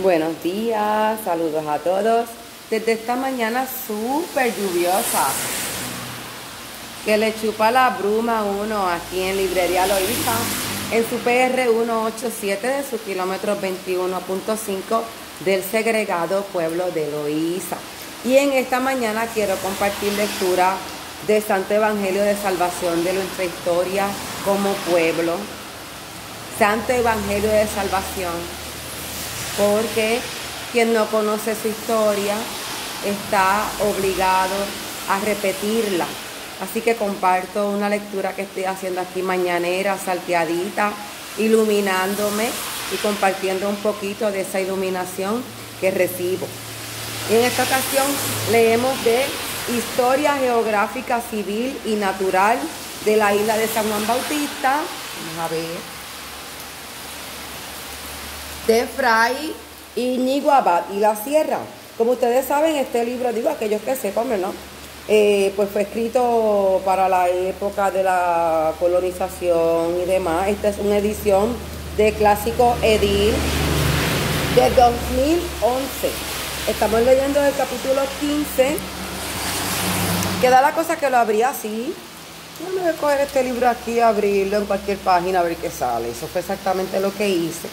Buenos días, saludos a todos. Desde esta mañana súper lluviosa, que le chupa la bruma a uno aquí en Librería Loiza, en su PR 187 de su kilómetro 21.5 del segregado pueblo de Loíza. Y en esta mañana quiero compartir lectura de Santo Evangelio de Salvación de nuestra historia como pueblo. Santo Evangelio de Salvación porque quien no conoce su historia está obligado a repetirla. Así que comparto una lectura que estoy haciendo aquí mañanera, salteadita, iluminándome y compartiendo un poquito de esa iluminación que recibo. en esta ocasión leemos de Historia Geográfica Civil y Natural de la isla de San Juan Bautista. Vamos a ver de Fray Íñigo Abad y la Sierra. Como ustedes saben, este libro, digo aquellos que sepan, ¿no? Eh, pues fue escrito para la época de la colonización y demás. Esta es una edición de Clásico Edil de 2011. Estamos leyendo el capítulo 15. Queda la cosa que lo abrí así. Voy a coger este libro aquí, abrirlo en cualquier página, a ver qué sale. Eso fue exactamente lo que hice.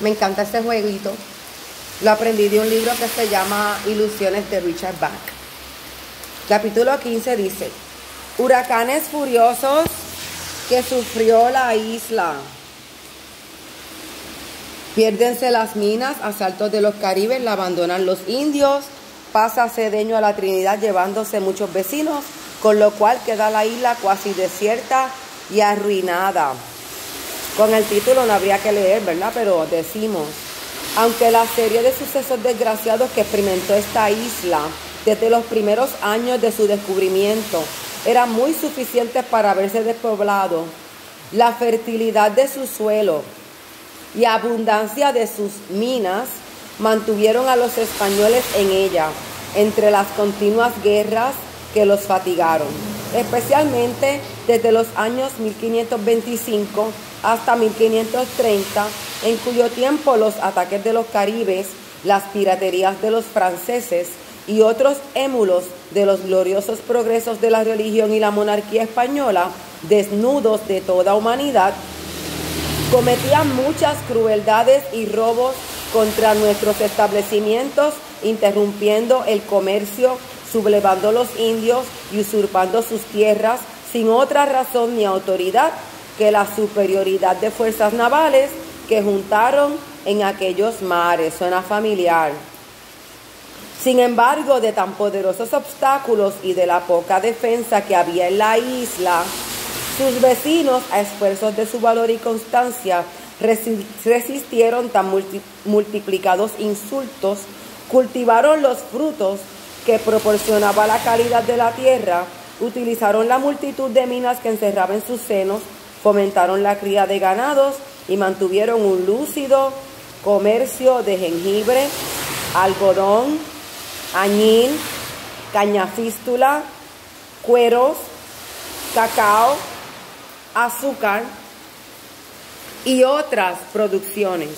Me encanta este jueguito. Lo aprendí de un libro que se llama Ilusiones de Richard Bach. Capítulo 15 dice, huracanes furiosos que sufrió la isla. Piérdense las minas, asaltos de los caribes, la abandonan los indios, pasa Cedeño a la Trinidad llevándose muchos vecinos, con lo cual queda la isla casi desierta y arruinada. Con el título no habría que leer, ¿verdad? Pero decimos, aunque la serie de sucesos desgraciados que experimentó esta isla desde los primeros años de su descubrimiento era muy suficiente para haberse despoblado, la fertilidad de su suelo y abundancia de sus minas mantuvieron a los españoles en ella entre las continuas guerras que los fatigaron, especialmente desde los años 1525 hasta 1530, en cuyo tiempo los ataques de los caribes, las piraterías de los franceses y otros émulos de los gloriosos progresos de la religión y la monarquía española, desnudos de toda humanidad, cometían muchas crueldades y robos contra nuestros establecimientos, interrumpiendo el comercio, sublevando los indios y usurpando sus tierras sin otra razón ni autoridad que la superioridad de fuerzas navales que juntaron en aquellos mares. Suena familiar. Sin embargo, de tan poderosos obstáculos y de la poca defensa que había en la isla, sus vecinos, a esfuerzos de su valor y constancia, resistieron tan multiplicados insultos, cultivaron los frutos que proporcionaba la calidad de la tierra, utilizaron la multitud de minas que encerraba en sus senos, fomentaron la cría de ganados y mantuvieron un lúcido comercio de jengibre, algodón, añil, cañafístula, cueros, cacao, azúcar y otras producciones.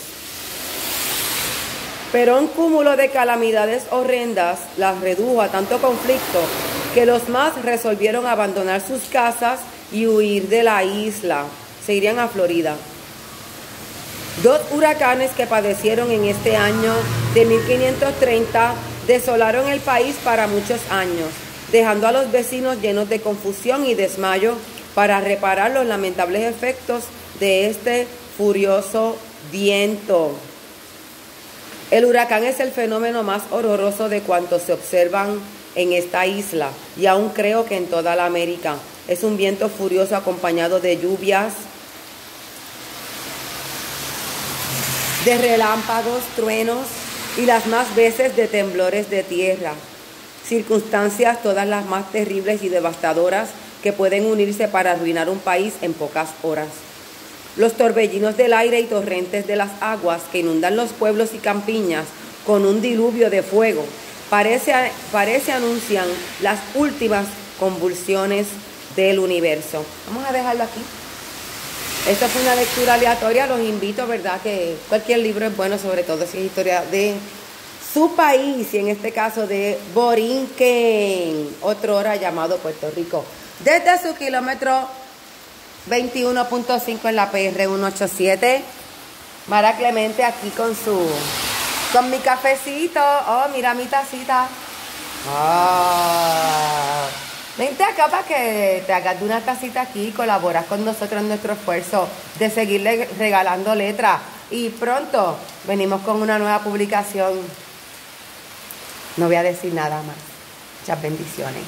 Pero un cúmulo de calamidades horrendas las redujo a tanto conflicto que los más resolvieron abandonar sus casas y huir de la isla. Se irían a Florida. Dos huracanes que padecieron en este año de 1530 desolaron el país para muchos años, dejando a los vecinos llenos de confusión y desmayo para reparar los lamentables efectos de este furioso viento. El huracán es el fenómeno más horroroso de cuantos se observan en esta isla y aún creo que en toda la América. Es un viento furioso acompañado de lluvias, de relámpagos, truenos y las más veces de temblores de tierra. Circunstancias todas las más terribles y devastadoras que pueden unirse para arruinar un país en pocas horas. Los torbellinos del aire y torrentes de las aguas que inundan los pueblos y campiñas con un diluvio de fuego parece, parece anuncian las últimas convulsiones del universo. Vamos a dejarlo aquí. Esto fue una lectura aleatoria, los invito, ¿verdad? Que cualquier libro es bueno, sobre todo si es historia de su país y en este caso de Borinquen, otro hora llamado Puerto Rico. Desde su kilómetro 21.5 en la PR 187, Mara Clemente aquí con su, con mi cafecito. Oh, mira mi tacita. Ah. Acá para que te hagas de una tacita aquí y colaboras con nosotros en nuestro esfuerzo de seguirle regalando letras. Y pronto venimos con una nueva publicación. No voy a decir nada más. Muchas bendiciones.